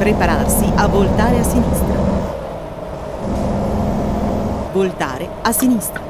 Prepararsi a voltare a sinistra. Voltare a sinistra.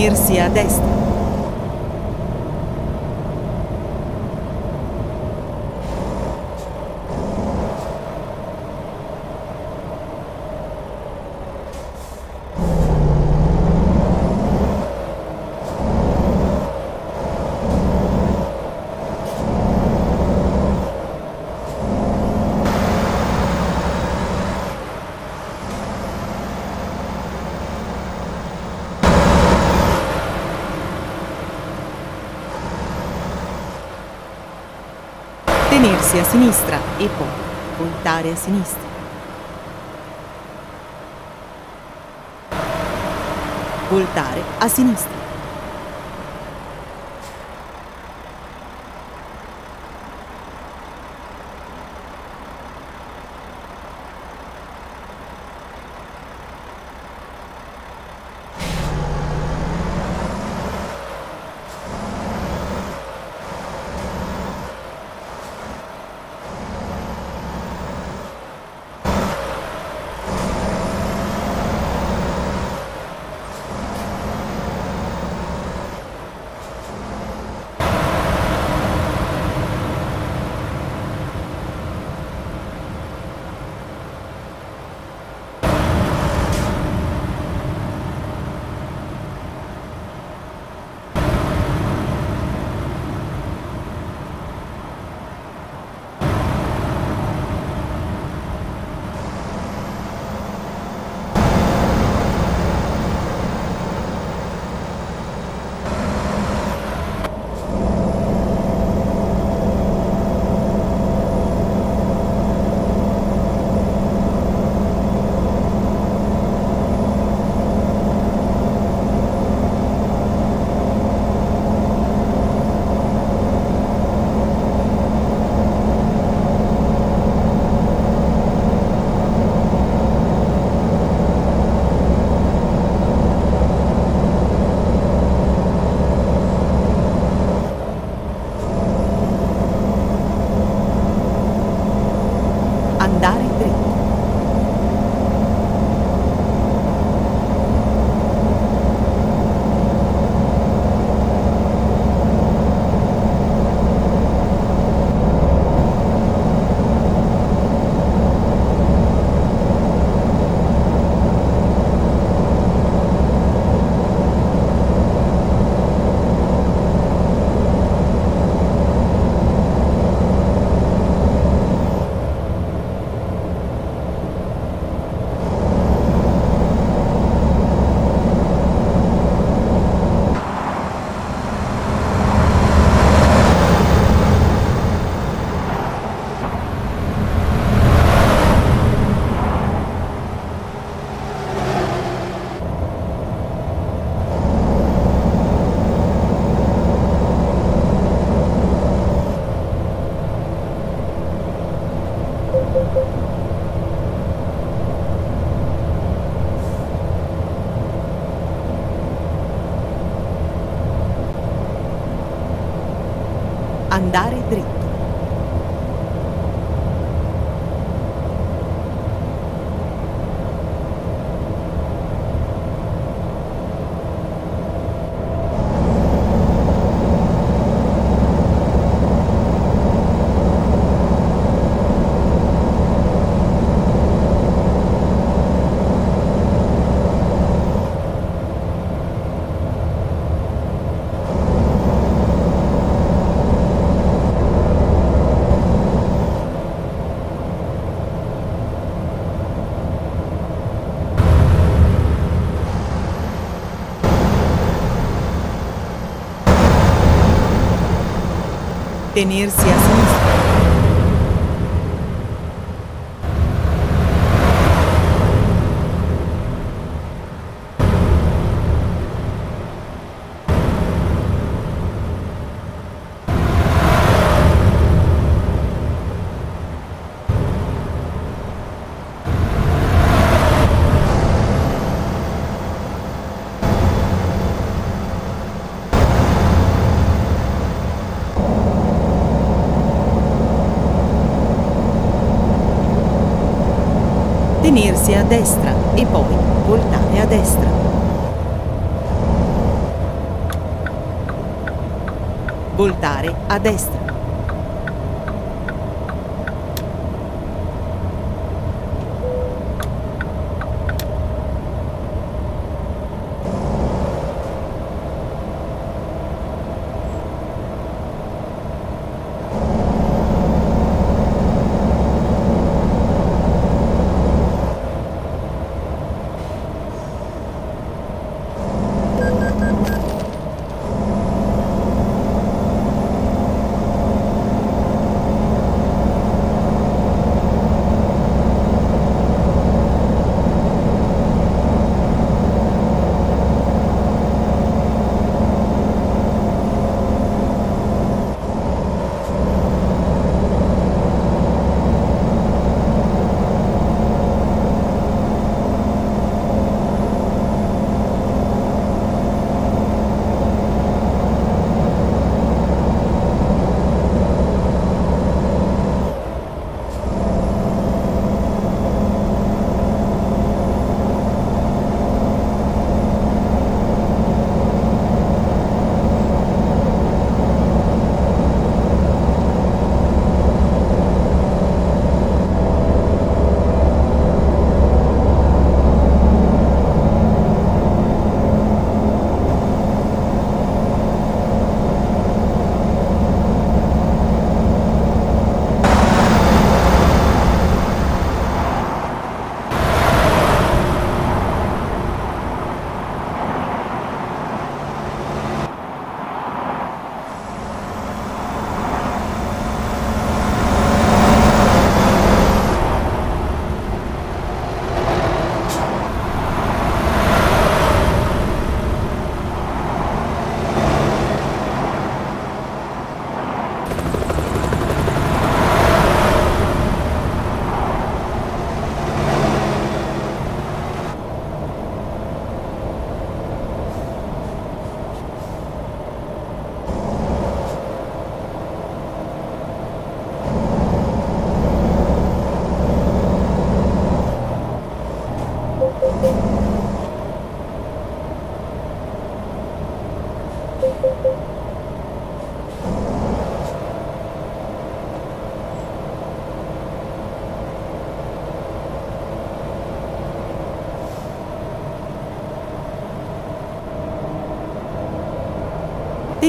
Tenersi a destra. Tenersi a sinistra e poi voltare a sinistra. Voltare a sinistra. andare Andare dritto. Tenersi a sinistra. Tenersi a destra e poi voltare a destra. Voltare a destra.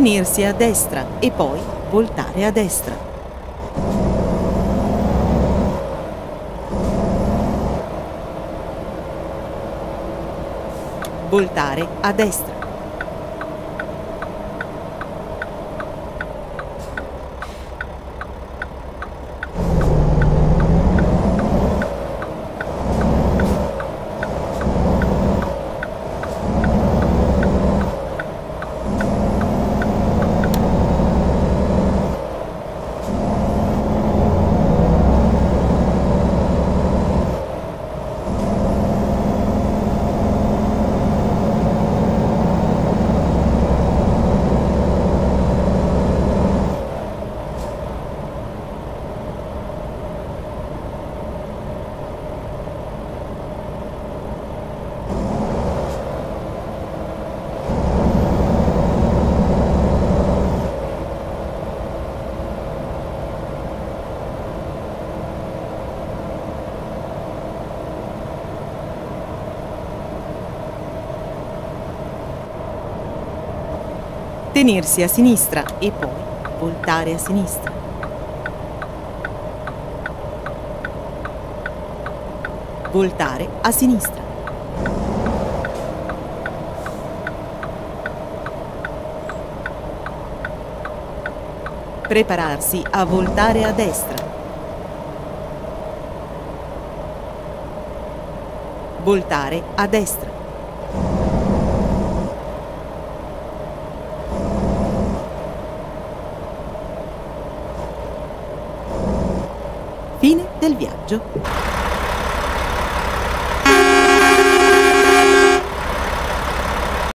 Tenersi a destra e poi voltare a destra. Voltare a destra. Tenersi a sinistra e poi voltare a sinistra. Voltare a sinistra. Prepararsi a voltare a destra. Voltare a destra. Del viaggio.